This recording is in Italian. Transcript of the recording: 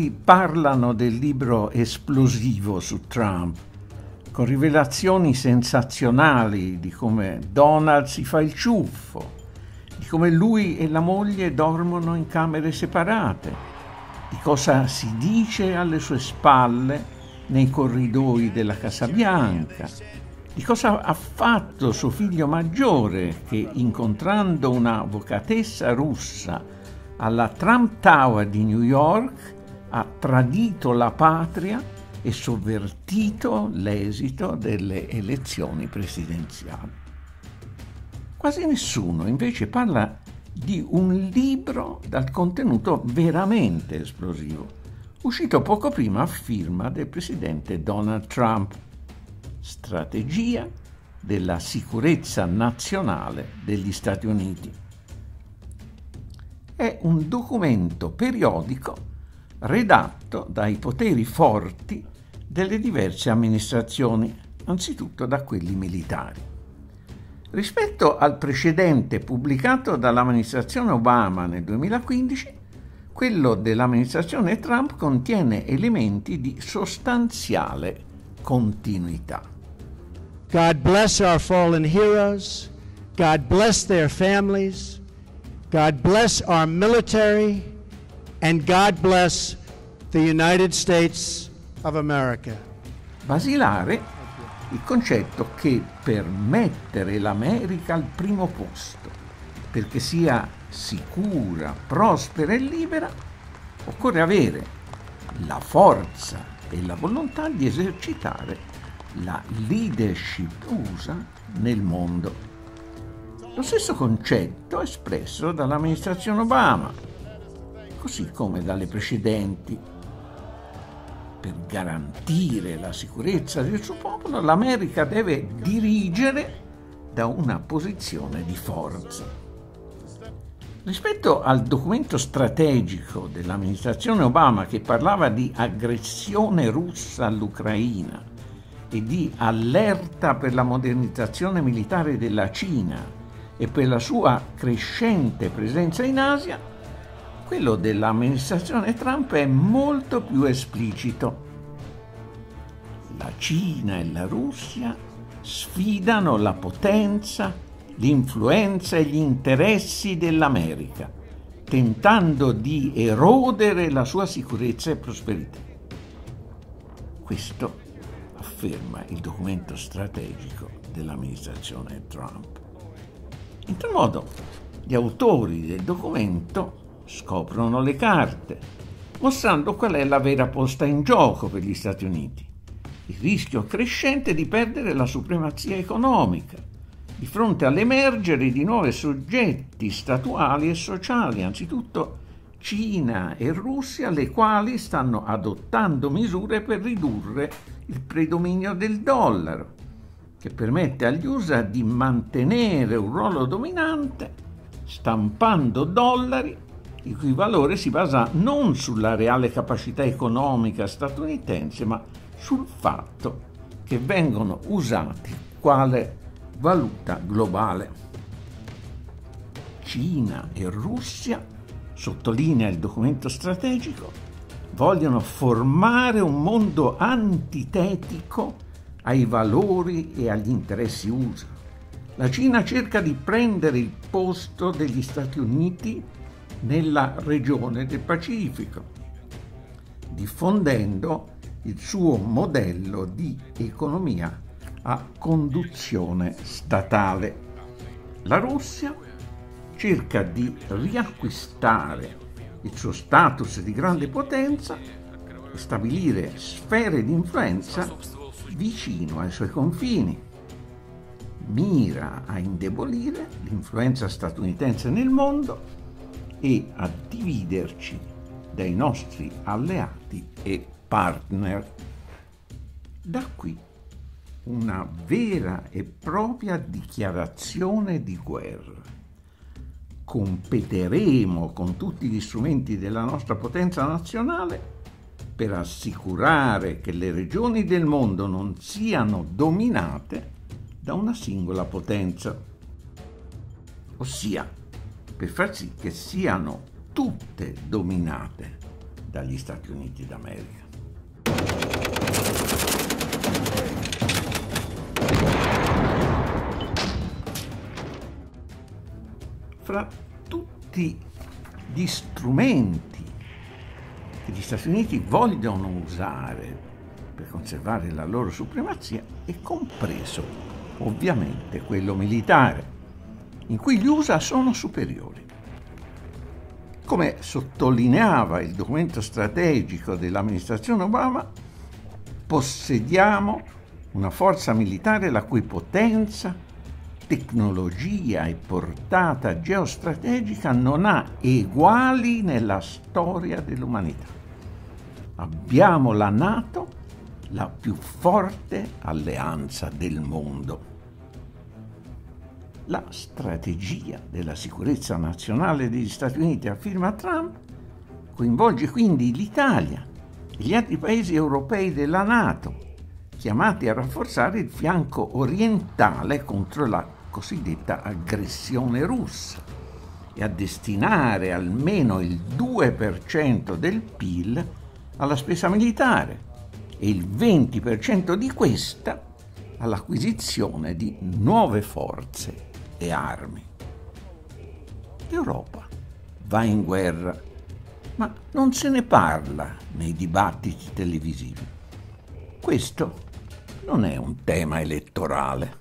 Molti parlano del libro esplosivo su Trump, con rivelazioni sensazionali di come Donald si fa il ciuffo, di come lui e la moglie dormono in camere separate, di cosa si dice alle sue spalle nei corridoi della Casa Bianca, di cosa ha fatto suo figlio maggiore che incontrando un'avvocatessa russa alla Trump Tower di New York ha tradito la patria e sovvertito l'esito delle elezioni presidenziali. Quasi nessuno invece parla di un libro dal contenuto veramente esplosivo, uscito poco prima a firma del presidente Donald Trump, Strategia della sicurezza nazionale degli Stati Uniti. È un documento periodico redatto dai poteri forti delle diverse amministrazioni, anzitutto da quelli militari. Rispetto al precedente pubblicato dall'amministrazione Obama nel 2015, quello dell'amministrazione Trump contiene elementi di sostanziale continuità. God bless our fallen heroes. God bless their families. God bless our military. And God bless the United States of America. Basilare il concetto che per mettere l'America al primo posto, perché sia sicura, prospera e libera, occorre avere la forza e la volontà di esercitare la leadership USA nel mondo. Lo stesso concetto espresso dall'amministrazione Obama, così come dalle precedenti per garantire la sicurezza del suo popolo, l'America deve dirigere da una posizione di forza. Rispetto al documento strategico dell'amministrazione Obama che parlava di aggressione russa all'Ucraina e di allerta per la modernizzazione militare della Cina e per la sua crescente presenza in Asia, quello dell'amministrazione Trump è molto più esplicito. La Cina e la Russia sfidano la potenza, l'influenza e gli interessi dell'America, tentando di erodere la sua sicurezza e prosperità. Questo afferma il documento strategico dell'amministrazione Trump. In tal modo, gli autori del documento scoprono le carte, mostrando qual è la vera posta in gioco per gli Stati Uniti. Il rischio crescente di perdere la supremazia economica di fronte all'emergere di nuovi soggetti statuali e sociali, anzitutto Cina e Russia, le quali stanno adottando misure per ridurre il predominio del dollaro, che permette agli USA di mantenere un ruolo dominante stampando dollari il cui valore si basa non sulla reale capacità economica statunitense, ma sul fatto che vengono usati quale valuta globale. Cina e Russia, sottolinea il documento strategico, vogliono formare un mondo antitetico ai valori e agli interessi USA. La Cina cerca di prendere il posto degli Stati Uniti nella regione del Pacifico, diffondendo il suo modello di economia a conduzione statale. La Russia cerca di riacquistare il suo status di grande potenza e stabilire sfere di influenza vicino ai suoi confini. Mira a indebolire l'influenza statunitense nel mondo e a dividerci dai nostri alleati e partner. Da qui una vera e propria dichiarazione di guerra. Competeremo con tutti gli strumenti della nostra potenza nazionale per assicurare che le regioni del mondo non siano dominate da una singola potenza, ossia per far sì che siano tutte dominate dagli Stati Uniti d'America. Fra tutti gli strumenti che gli Stati Uniti vogliono usare per conservare la loro supremazia è compreso ovviamente quello militare, in cui gli USA sono superiori. Come sottolineava il documento strategico dell'amministrazione Obama, possediamo una forza militare la cui potenza, tecnologia e portata geostrategica non ha eguali nella storia dell'umanità. Abbiamo la Nato la più forte alleanza del mondo. La strategia della sicurezza nazionale degli Stati Uniti a firma Trump coinvolge quindi l'Italia e gli altri paesi europei della Nato, chiamati a rafforzare il fianco orientale contro la cosiddetta aggressione russa e a destinare almeno il 2% del PIL alla spesa militare e il 20% di questa all'acquisizione di nuove forze e armi. L'Europa va in guerra, ma non se ne parla nei dibattiti televisivi. Questo non è un tema elettorale.